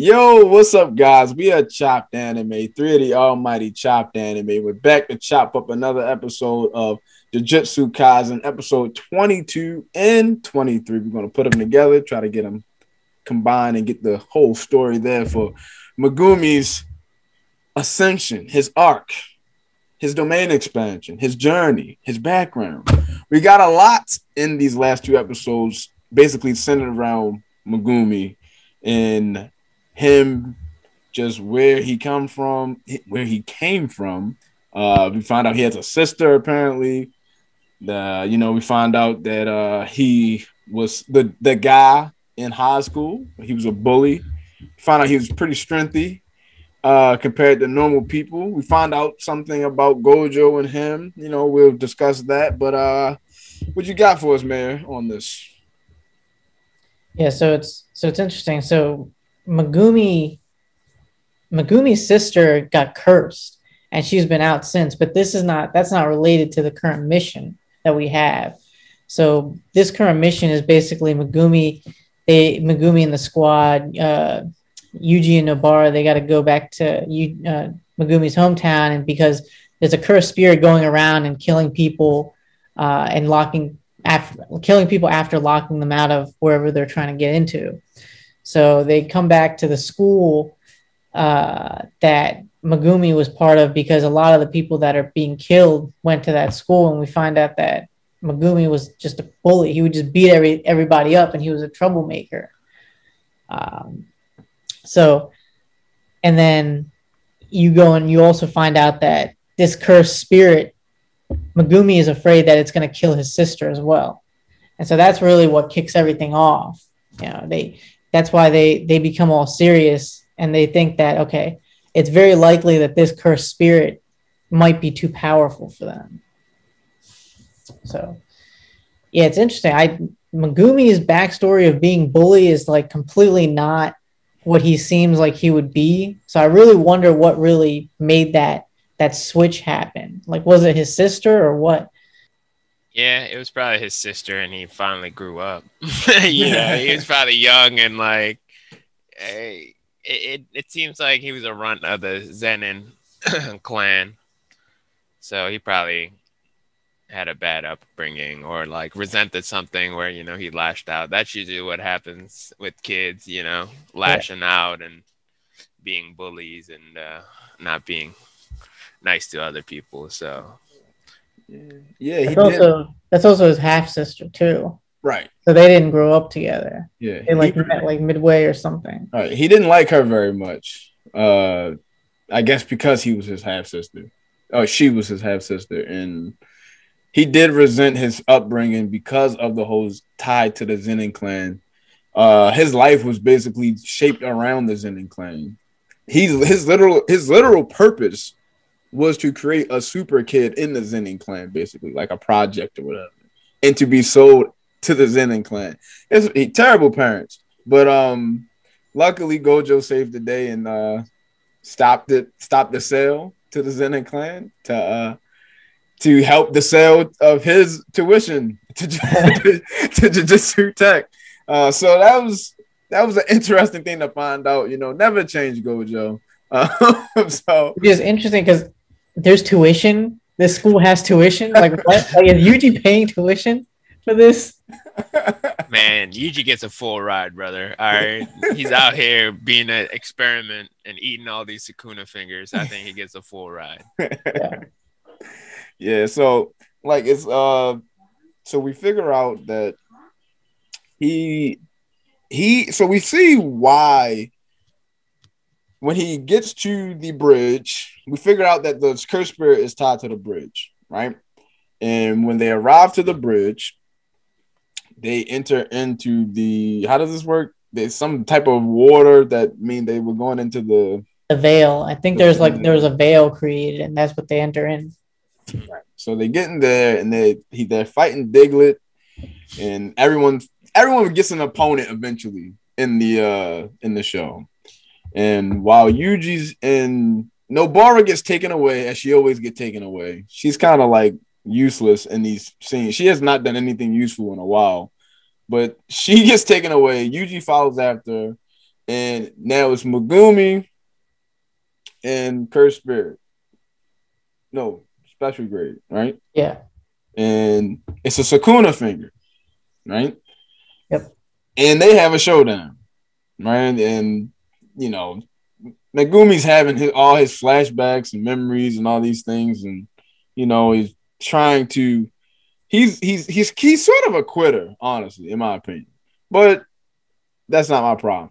Yo, what's up, guys? We are Chopped Anime, three of the almighty Chopped Anime. We're back to chop up another episode of Jujutsu Kaisen, episode 22 and 23. We're going to put them together, try to get them combined and get the whole story there for Megumi's ascension, his arc, his domain expansion, his journey, his background. We got a lot in these last two episodes, basically centered around Megumi and him just where he come from, where he came from. Uh, we find out he has a sister apparently. The you know we find out that uh, he was the the guy in high school. He was a bully. Find out he was pretty strengthy uh, compared to normal people. We find out something about Gojo and him. You know we'll discuss that. But uh, what you got for us, man, on this? Yeah, so it's so it's interesting. So Megumi Megumi's sister got cursed and she's been out since, but this is not that's not related to the current mission that we have. So this current mission is basically Megumi, they Megumi and the squad, uh, Yuji and Nobara, they got to go back to uh, Megumi's hometown, and because there's a cursed spirit going around and killing people uh, and locking after killing people after locking them out of wherever they're trying to get into. So they come back to the school uh, that Megumi was part of because a lot of the people that are being killed went to that school, and we find out that Megumi was just a bully. He would just beat every everybody up, and he was a troublemaker. Um, so, and then you go and you also find out that this cursed spirit, Megumi is afraid that it's going to kill his sister as well, and so that's really what kicks everything off. You know, they that's why they they become all serious and they think that okay it's very likely that this cursed spirit might be too powerful for them. So yeah it's interesting. I megumi's backstory of being bully is like completely not what he seems like he would be. So i really wonder what really made that that switch happen. Like was it his sister or what yeah, it was probably his sister, and he finally grew up. you know, he was probably young and like, hey, it, it, it seems like he was a runt of the Zenin clan, so he probably had a bad upbringing or like resented something where you know he lashed out. That's usually what happens with kids, you know, lashing yeah. out and being bullies and uh, not being nice to other people. So yeah, yeah. That's also that's also his half sister too. Right. So they didn't grow up together. Yeah. They like he, met like midway or something. Right. He didn't like her very much. Uh, I guess because he was his half sister. Oh, she was his half sister, and he did resent his upbringing because of the whole tie to the Zenin clan. Uh, his life was basically shaped around the Zenin clan. He's his literal his literal purpose was to create a super kid in the Zenin clan, basically, like a project or whatever, and to be sold to the Zenin clan. It's he, terrible parents, but um, luckily Gojo saved the day and uh, stopped it, stopped the sale to the Zenin clan to uh, to help the sale of his tuition to to, to Jujutsu Tech. Uh, so that was that was an interesting thing to find out. You know, never change Gojo. Um, so it's interesting because there's tuition. This school has tuition. Like what? Like is Yuji paying tuition for this? Man, Yuji gets a full ride, brother. All right, he's out here being an experiment and eating all these Sukuna fingers. I think he gets a full ride. Yeah. yeah. So like it's uh, so we figure out that he he so we see why when he gets to the bridge, we figure out that the curse spirit is tied to the bridge, right? And when they arrive to the bridge, they enter into the how does this work? There's some type of water that mean they were going into the the veil. I think there's like there's a veil created, and that's what they enter in. Right. So they get in there, and they he they're fighting Diglett, and everyone everyone gets an opponent eventually in the uh in the show. And while Yuji's and Nobara gets taken away, as she always get taken away, she's kind of like useless in these scenes. She has not done anything useful in a while, but she gets taken away. Yuji follows after, and now it's Megumi and Curse Spirit. No, special grade, right? Yeah. And it's a Sukuna finger, right? Yep. And they have a showdown, right? And you know, Megumi's having his, all his flashbacks and memories and all these things, and you know, he's trying to. He's he's he's he's sort of a quitter, honestly, in my opinion. But that's not my problem.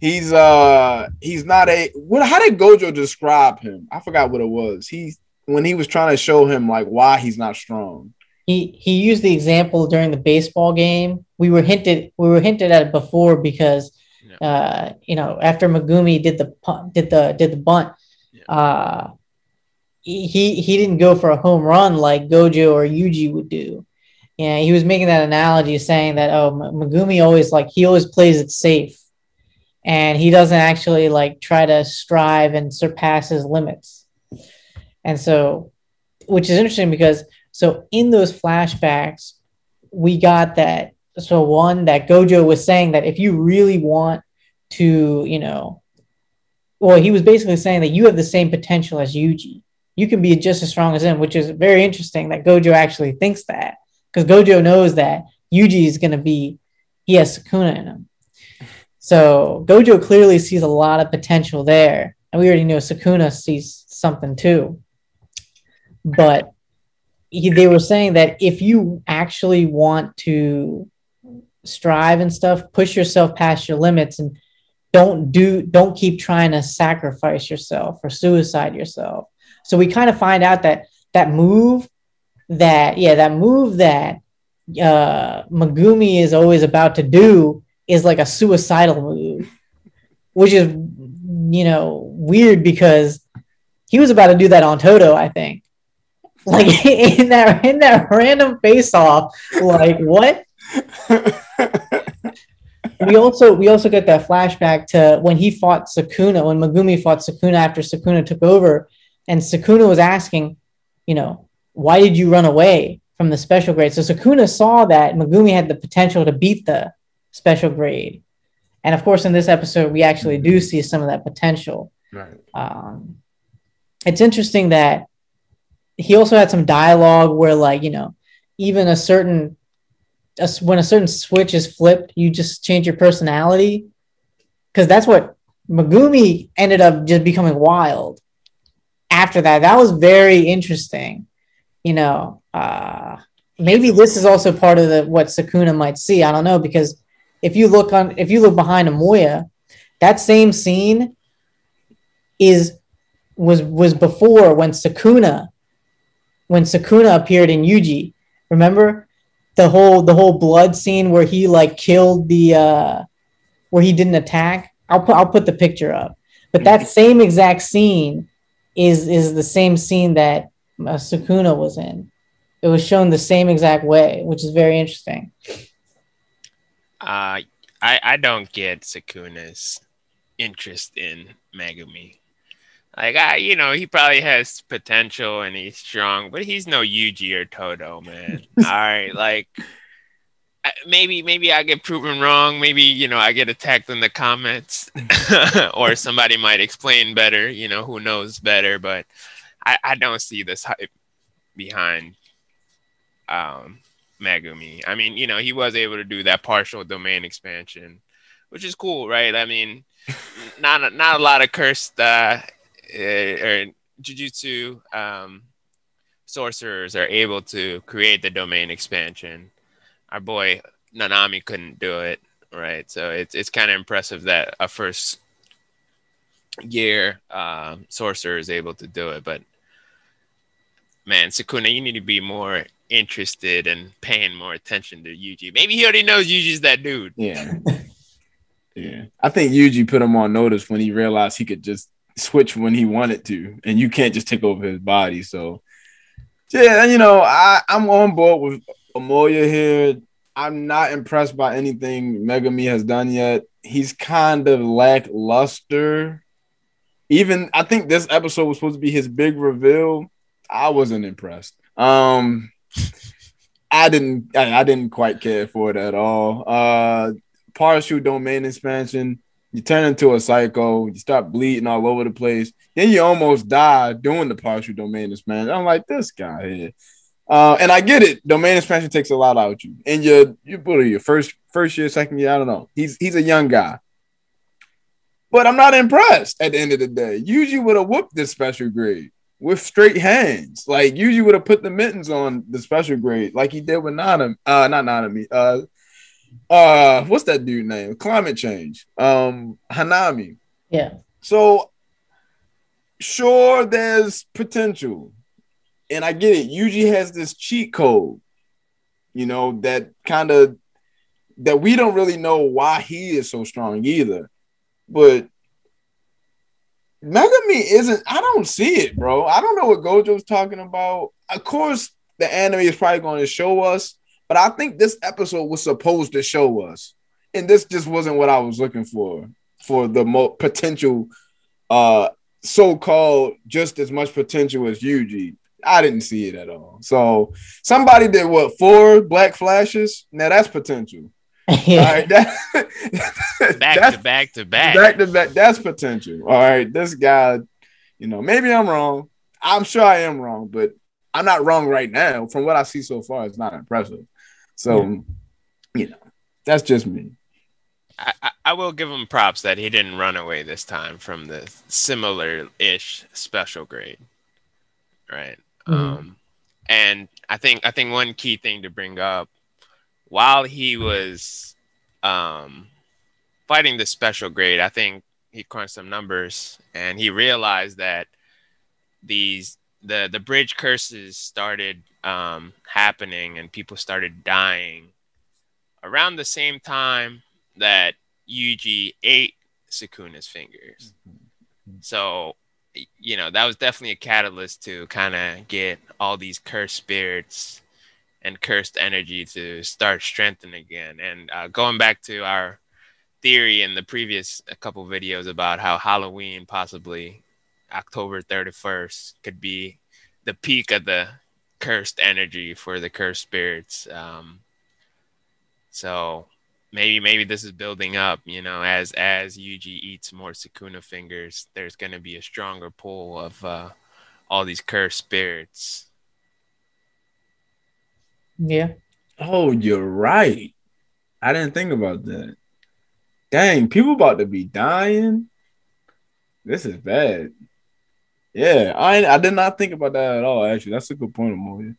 He's uh he's not a what how did Gojo describe him? I forgot what it was. He when he was trying to show him like why he's not strong. He he used the example during the baseball game. We were hinted we were hinted at it before because Yeah. uh you know after Megumi did the punt, did the did the bunt Yeah. uh he he he didn't go for a home run like Gojo or Yuji would do. Yeah, he was making that analogy saying that oh Megumi always like he always plays it safe and he doesn't actually like try to strive and surpass his limits. And so which is interesting because so in those flashbacks we got that so one that Gojo was saying that if you really want to, you know, well, he was basically saying that you have the same potential as Yuji. You can be just as strong as him, which is very interesting that Gojo actually thinks that because Gojo knows that Yuji is going to be, he has Sukuna in him. So Gojo clearly sees a lot of potential there. And we already know Sukuna sees something too. But he, they were saying that if you actually want to strive and stuff, push yourself past your limits and don't do don't keep trying to sacrifice yourself or suicide yourself. So we kind of find out that that move that yeah, that move that uh Megumi is always about to do is like a suicidal move, which is you know weird because he was about to do that on Todo, I think. Like in that in that random face off, like what? we also we also get that flashback to when he fought Sukuna, when Megumi fought Sukuna after Sukuna took over, and Sukuna was asking, you know, why did you run away from the special grade? So Sukuna saw that Megumi had the potential to beat the special grade. And of course, in this episode, we actually do see some of that potential. Right. Um, it's interesting that he also had some dialogue where, like, you know, even a certain a, when a certain switch is flipped, you just change your personality because that's what Megumi ended up just becoming wild. After that, that was very interesting. You know, uh, maybe this is also part of the what Sukuna might see. I don't know because if you look on if you look behind Amoya, that same scene is was was before when Sukuna when Sukuna appeared in Yuji. Remember the whole the whole blood scene where he like killed the uh where he didn't attack. I'll put I'll put the picture up. But that same exact scene is is the same scene that uh, Sukuna was in. It was shown the same exact way, which is very interesting. Uh, I I don't get Sukuna's interest in Megumi. Like I, you know, he probably has potential and he's strong, but he's no Yuji or Todo, man. All right, like maybe maybe I get proven wrong. Maybe you know I get attacked in the comments, or somebody might explain better. You know, who knows better? But I, I don't see this hype behind um, Megumi. I mean, you know, he was able to do that partial domain expansion, which is cool, right? I mean, not a, not a lot of cursed uh, uh, or jujutsu um, sorcerers are able to create the domain expansion. Our boy Nanami couldn't do it, right? So it's it's kind of impressive that a first year um, sorcerer is able to do it, but man, Sukuna, you need to be more interested and paying more attention to Yuji. Maybe he already knows Yuji's that dude. Yeah. yeah. I think Yuji put him on notice when he realized he could just switch when he wanted to, and you can't just take over his body. So, yeah, you know, I, I'm on board with Amoya here. I'm not impressed by anything Megumi has done yet. He's kind of lackluster. Even I think this episode was supposed to be his big reveal. I wasn't impressed. Um, I didn't. I, I didn't quite care for it at all. Uh, partial domain expansion. You turn into a psycho. You start bleeding all over the place. Then you almost die doing the partial domain expansion. I'm like, this guy here. Uh, and I get it. Domain expansion takes a lot out of you. And you're you put your first first year, second year. I don't know. He's he's a young guy. But I'm not impressed at the end of the day. Usually would have whooped this special grade with straight hands. Like usually would have put the mittens on the special grade, like he did with Nana, uh, not Nanami, uh, uh, what's that dude name? Climate change, um, Hanami. Yeah. So sure, there's potential, and I get it. Yuji has this cheat code, you know, that kind of that we don't really know why he is so strong either, but Megumi isn't. I don't see it, bro. I don't know what Gojo's talking about. Of course, the anime is probably going to show us, but I think this episode was supposed to show us, and this just wasn't what I was looking for for the mo- potential, uh, so-called just as much potential as Yuji. I didn't see it at all. So somebody did what four black flashes? Now that's potential. yeah. All right, that, back that's- to back to back. back to back. That's potential. All right, this guy, you know, maybe I'm wrong. I'm sure I am wrong, but I'm not wrong right now. From what I see so far, it's not impressive. So, you know, that's just me. I, I- I will give him props that he didn't run away this time from the similar-ish special grade, right? Mhm. Um, and I think I think one key thing to bring up while he was um, fighting the special grade, I think he crunched some numbers and he realized that these the the bridge curses started um, happening and people started dying around the same time that Yuji ate Sukuna's fingers. So, you know, that was definitely a catalyst to kind of get all these cursed spirits and cursed energy to start strengthening again. And uh, going back to our theory in the previous a couple videos about how Halloween, possibly October 31st, could be the peak of the cursed energy for the cursed spirits. Um, so maybe maybe this is building up you know as as yuji eats more sukuna fingers there's going to be a stronger pull of uh all these cursed spirits Yeah. Oh, you're right. I didn't think about that. Dang, people about to be dying. This is bad. Yeah, I I did not think about that at all. Actually, that's a good point, Amoya.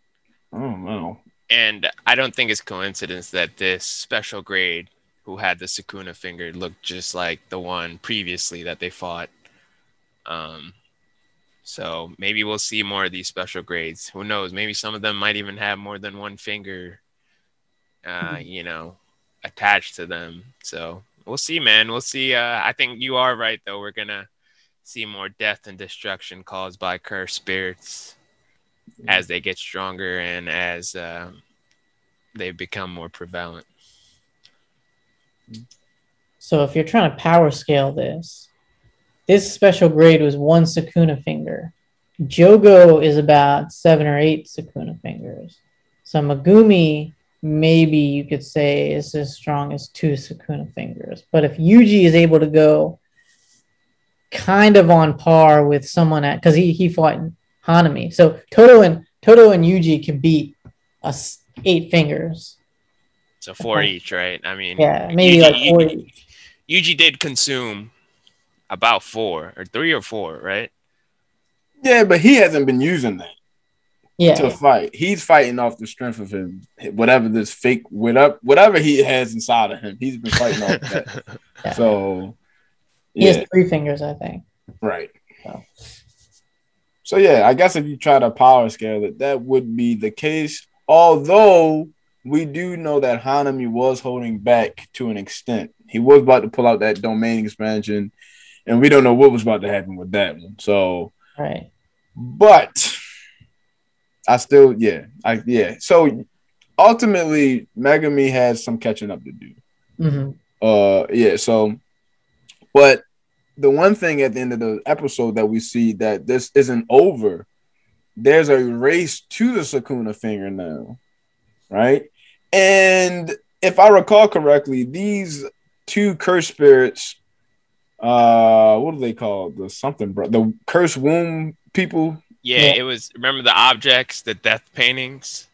I don't know. and i don't think it's coincidence that this special grade who had the sukuna finger looked just like the one previously that they fought. Um so maybe we'll see more of these special grades. Who knows? Maybe some of them might even have more than one finger uh you know attached to them. So we'll see man. We'll see uh i think you are right though. We're gonna see more death and destruction caused by cursed spirits as they get stronger and as uh, they become more prevalent. So if you're trying to power scale this, this special grade was one Sukuna finger. Jogo is about seven or eight Sukuna fingers. So Megumi, maybe you could say, is as strong as two Sukuna fingers. But if Yuji is able to go kind of on par with someone at, because he, he fought Hanami. So Todo and Todo and Yuji can beat us eight fingers. So four each, right? I mean, Yeah, maybe Yuji- like four Yuji- each. Yuji did consume about four or three or four, right? Yeah, but he hasn't been using that Yeah. to fight. He's fighting off the strength of him, whatever this fake, whatever, whatever he has inside of him. He's been fighting off that. Yeah. So, He yeah, has three fingers, I think. right. So. So yeah, I guess if you try to power scale it, that would be the case. Although we do know that Hanami was holding back to an extent. He was about to pull out that domain expansion, and we don't know what was about to happen with that one. So, Right. but I still, yeah, I yeah. So ultimately, Megumi has some catching up to do. hmm Uh, yeah. So, but the one thing at the end of the episode that we see that this isn't over. There's a race to the Sukuna finger now, right? And if I recall correctly, these two curse spirits uh, what do they call the something, bro? The cursed womb people. Yeah, Yeah. it was. Remember the objects, the death paintings,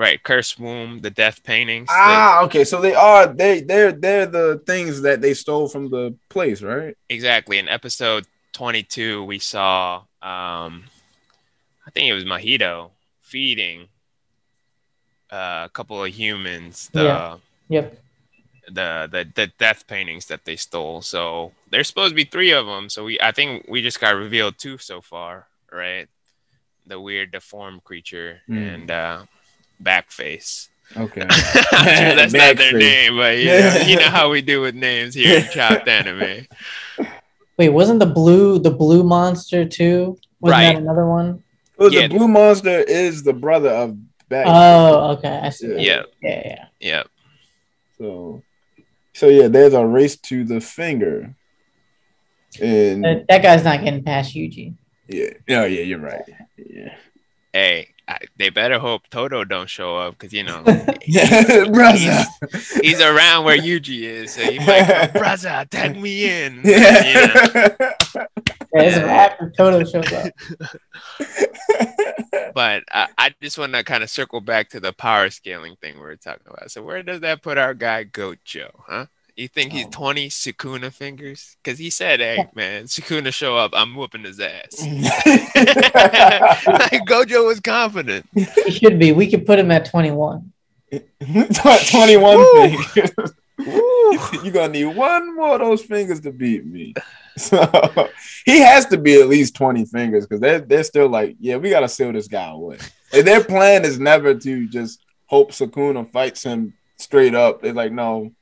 right? Curse womb, the death paintings. the- Ah, okay. So they are they they're they're the things that they stole from the place, right? exactly. In episode twenty-two, we saw. um I think it was Mahito feeding uh, a couple of humans the Yeah. Yep. the the the death paintings that they stole. So there's supposed to be three of them. So we I think we just got revealed two so far, right? The weird deformed creature Hmm. and uh Backface. Okay. I'm sure that's not their name, but you know, you know how we do with names here in Chopped Anime. Wait, wasn't the blue the blue monster too? Wasn't Right. that another one? Oh, well, Yeah. the blue monster is the brother of Back. Oh, okay. I see. Yeah. Yeah, Yeah, yeah. yeah. So, so yeah, there's a race to the finger, and That, that guy's not getting past Yuji. yeah, oh yeah, you're right. Yeah, Hey, I, they better hope Todo don't show up because you know brother. he's around where Yuji is, so he might go, brother, tag me in. Yeah. You know? Yeah, it's after Todo shows up. But uh, I just want to kind of circle back to the power scaling thing we were talking about. So where does that put our guy Goat Joe? Huh? You think he's Oh. 20 Sukuna fingers? Because he said, hey, man, Sukuna show up, I'm whooping his ass. like, Gojo was confident. He should be. We could put him at 21. Twenty-one Woo. fingers. You're gonna need one more of those fingers to beat me. So he has to be at least 20 fingers because they're they're still like, yeah, we gotta seal this guy away. And their plan is never to just hope Sukuna fights him straight up. They're like, no,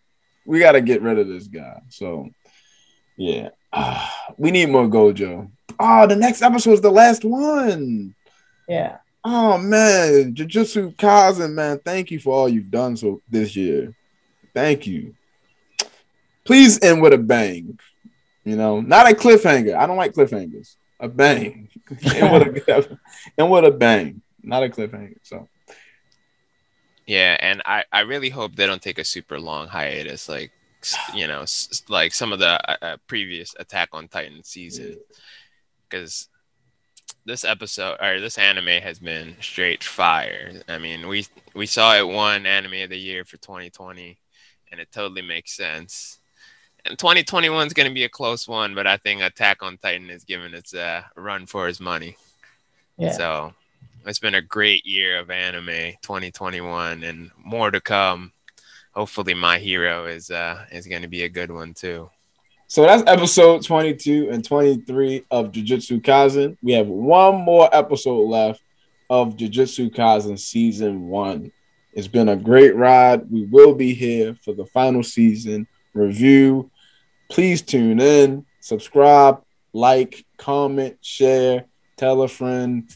we gotta get rid of this guy. So yeah. Ah, we need more Gojo. Oh, the next episode is the last one. Yeah. Oh man, Jujutsu Kaisen, man, thank you for all you've done so this year. Thank you. Please end with a bang. You know, not a cliffhanger. I don't like cliffhangers. A bang. and with a, end with a bang. Not a cliffhanger. So Yeah, and I, I really hope they don't take a super long hiatus, like you know, s- like some of the uh, uh, previous Attack on Titan season, because this episode or this anime has been straight fire. I mean, we we saw it won Anime of the Year for 2020, and it totally makes sense. And 2021 is going to be a close one, but I think Attack on Titan is giving its uh, run for its money. Yeah. So it's been a great year of anime 2021 and more to come. Hopefully my hero is uh is going to be a good one too. So that's episode 22 and 23 of Jujutsu Kaisen. We have one more episode left of Jujutsu Kaisen season one. It's been a great ride. We will be here for the final season review. Please tune in, subscribe, like, comment, share, tell a friend.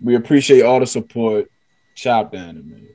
We appreciate all the support. Chopped Anime.